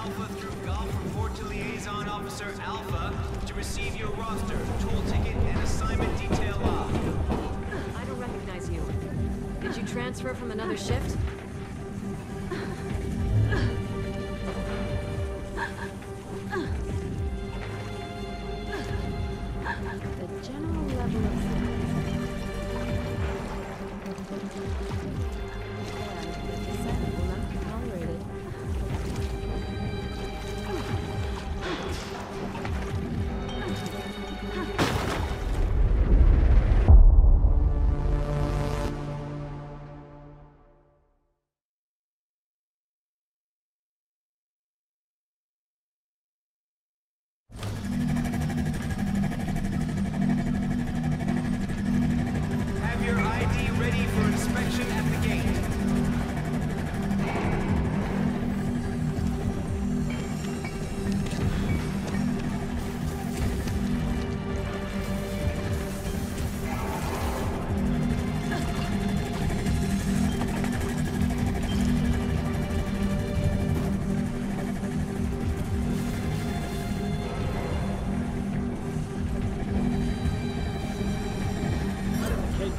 Alpha through Golf report to Liaison Officer Alpha to receive your roster, tool ticket, and assignment detail log. I don't recognize you. Did you transfer from another shift?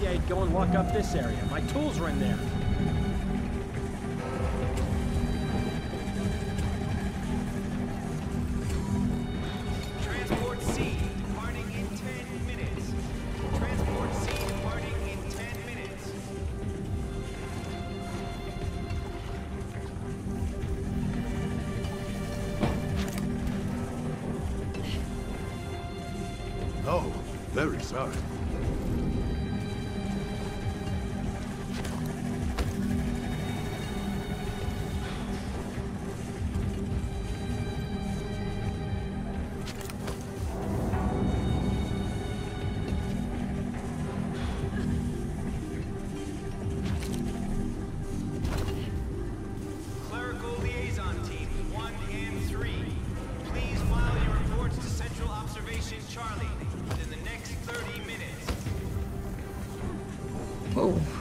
KPI'd go and lock up this area. My tools are in there. Transport C departing Oh.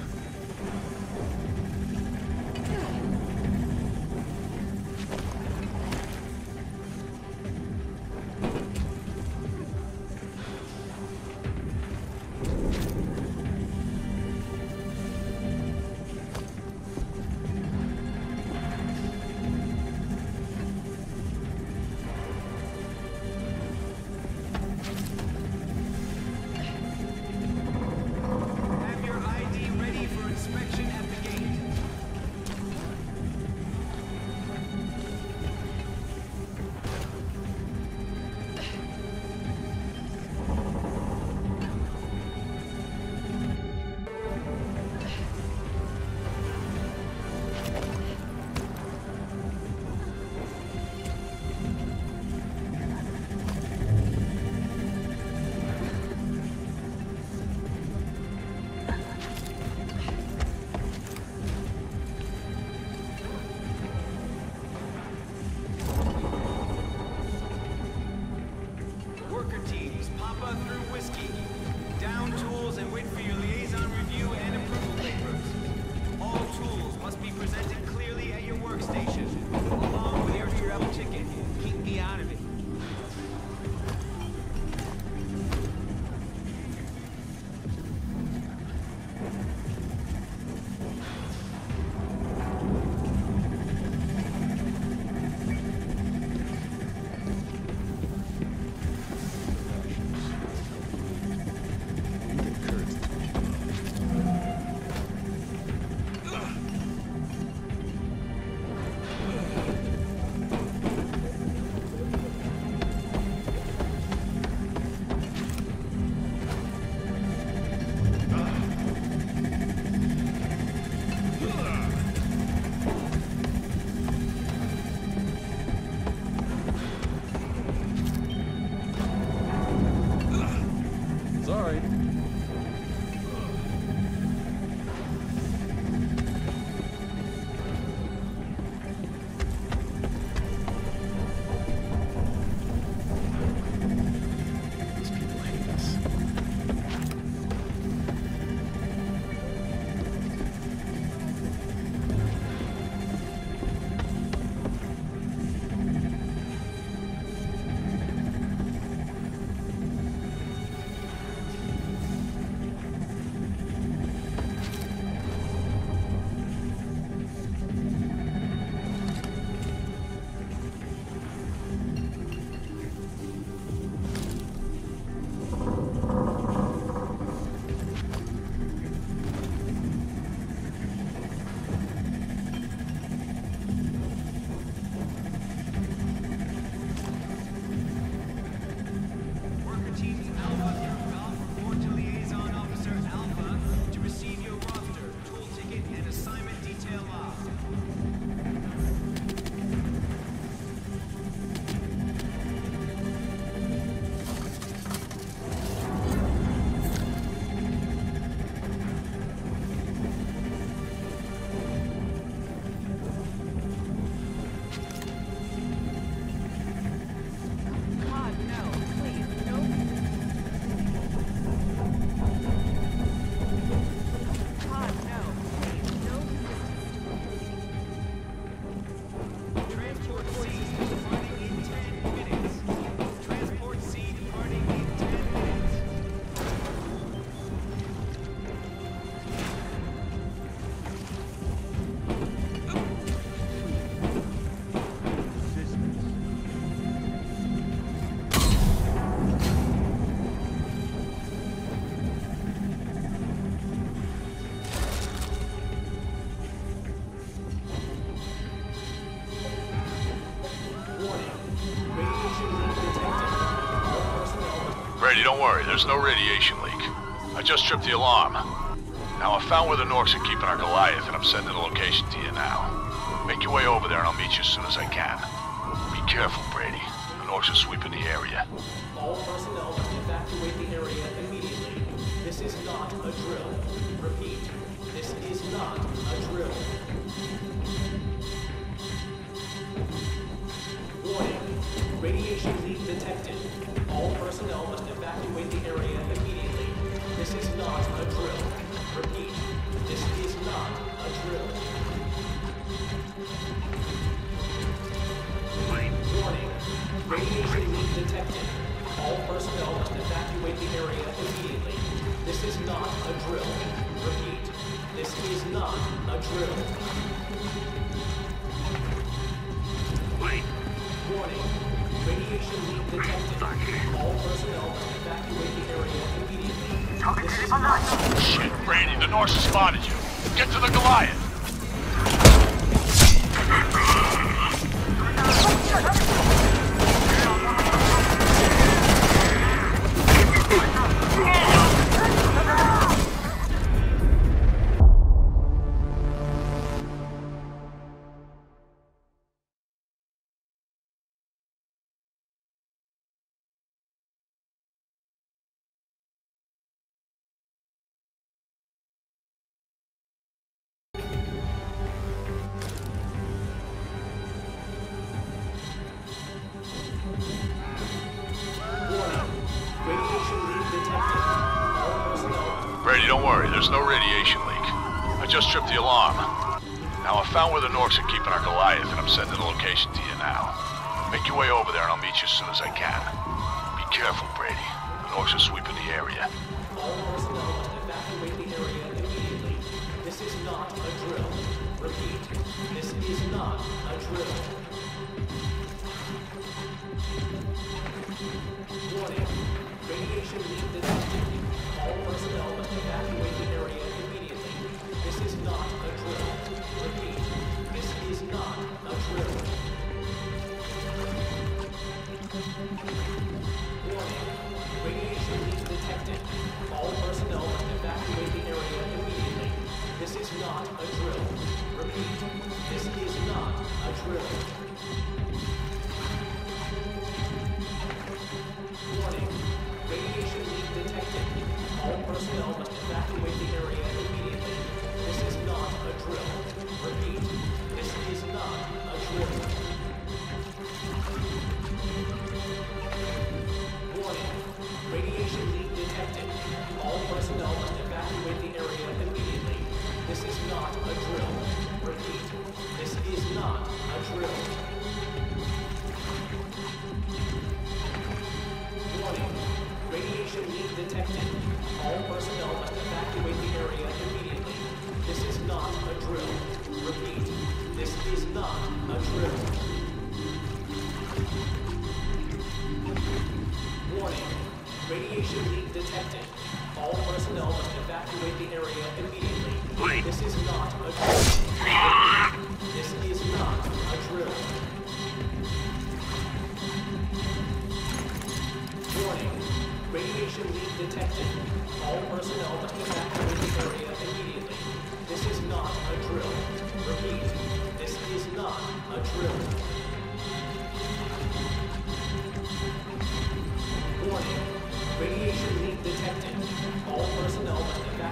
At along with your ticket. Keep me out of it. Worry. There's no radiation leak. I just tripped the alarm. Now, I found where the Norks are keeping our Goliath, and I'm sending the location to you now. Make your way over there, and I'll meet you as soon as I can. Be careful, Brady. The Norks are sweeping the area. All personnel must evacuate the area immediately. This is not a drill. Repeat, this is not a drill. Radiation leak detected. All personnel must evacuate the area immediately. This is not a drill. Repeat, this is not a drill. Warning, radiation leak detected. All personnel must evacuate the area immediately. This is not a drill. Repeat, this is not a drill. Shit, Brady, the Norks spotted you. Get to the Goliath. There's no radiation leak. I just tripped the alarm. Now, I found where the Norks are keeping our Goliath, and I'm sending the location to you now. Make your way over there, and I'll meet you as soon as I can. Be careful, Brady. The Norks are sweeping the area. All personnel evacuate the area immediately. This is not a drill. Repeat, this is not a drill. Warning, radiation leak detected. All personnel This is not a drill. Repeat, this is not a drill. Warning, radiation leak detected. All personnel must evacuate the area immediately. This is not a drill. Repeat, this is not a drill. Warning, radiation leak detected. All personnel must evacuate the area immediately. This is not a drill. This is not a drill. Warning, radiation leak detected. All personnel must evacuate the area immediately. This is not a drill. Repeat, this is not a drill.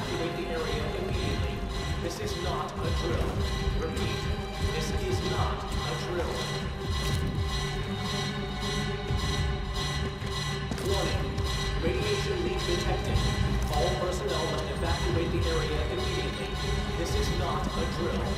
Evacuate the area immediately. This is not a drill. Repeat, this is not a drill. Warning, radiation leak detected. All personnel must evacuate the area immediately. This is not a drill.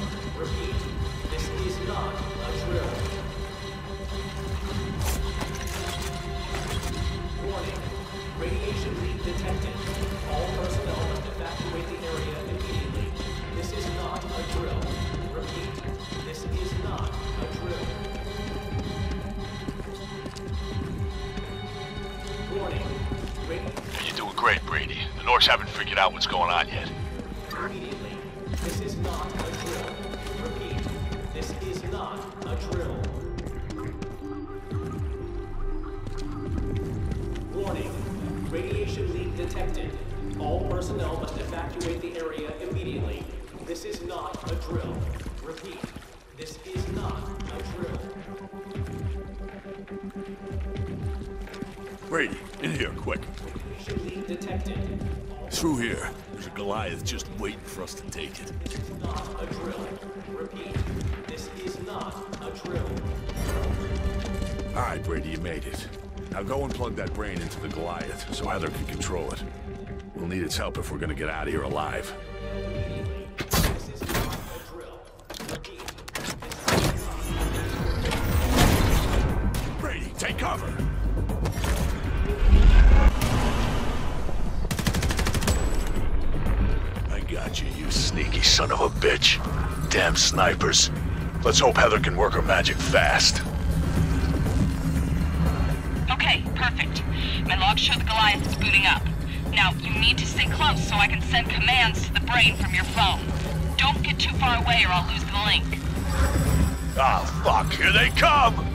Out what's going on yet. immediately. This is not a drill. Repeat, this is not a drill. Warning, Radiation leak detected. All personnel must evacuate the area immediately. This is not a drill. Repeat, this is not a drill. Brady, in here, quick. Radiation leak detected. Through here. There's a Goliath just waiting for us to take it. This not a drill. Repeat, this is not a drill. All right, Brady, you made it. Now go and plug that brain into the Goliath so Heather can control it. We'll need its help if we're gonna get out of here alive. This is not a drill. Repeat, Brady, take cover! Got you, you sneaky son of a bitch. Damn snipers. Let's hope Heather can work her magic fast. Okay, perfect. My logs show the Goliath is booting up. Now, you need to stay close so I can send commands to the brain from your phone. Don't get too far away or I'll lose the link. Ah, fuck, here they come!